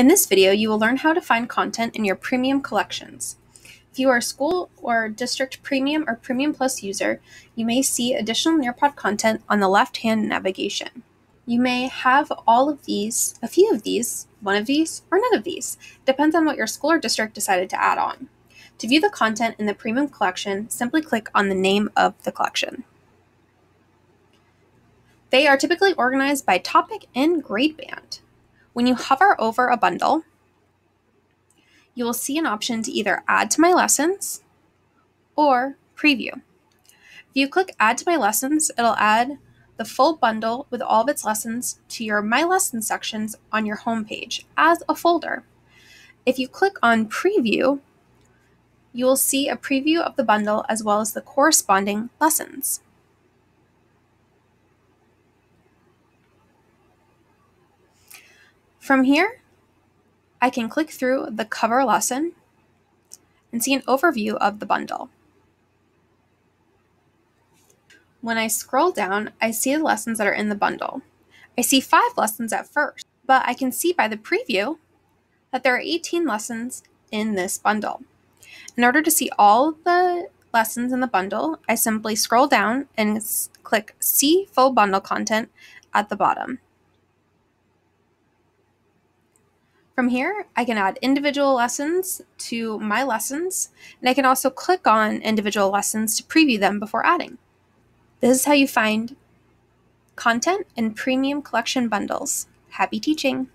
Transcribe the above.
In this video, you will learn how to find content in your premium collections. If you are a school or district premium or premium plus user, you may see additional Nearpod content on the left-hand navigation. You may have all of these, a few of these, one of these, or none of these. Depends on what your school or district decided to add on. To view the content in the premium collection, simply click on the name of the collection. They are typically organized by topic and grade band. When you hover over a bundle, you will see an option to either add to my lessons or preview. If you click add to my lessons, it'll add the full bundle with all of its lessons to your My Lessons sections on your homepage as a folder. If you click on preview, you will see a preview of the bundle as well as the corresponding lessons. From here, I can click through the cover lesson and see an overview of the bundle. When I scroll down, I see the lessons that are in the bundle. I see five lessons at first, but I can see by the preview that there are 18 lessons in this bundle. In order to see all the lessons in the bundle, I simply scroll down and click See Full Bundle Content at the bottom. From here, I can add individual lessons to my lessons, and I can also click on individual lessons to preview them before adding. This is how you find content in premium collection bundles. Happy teaching!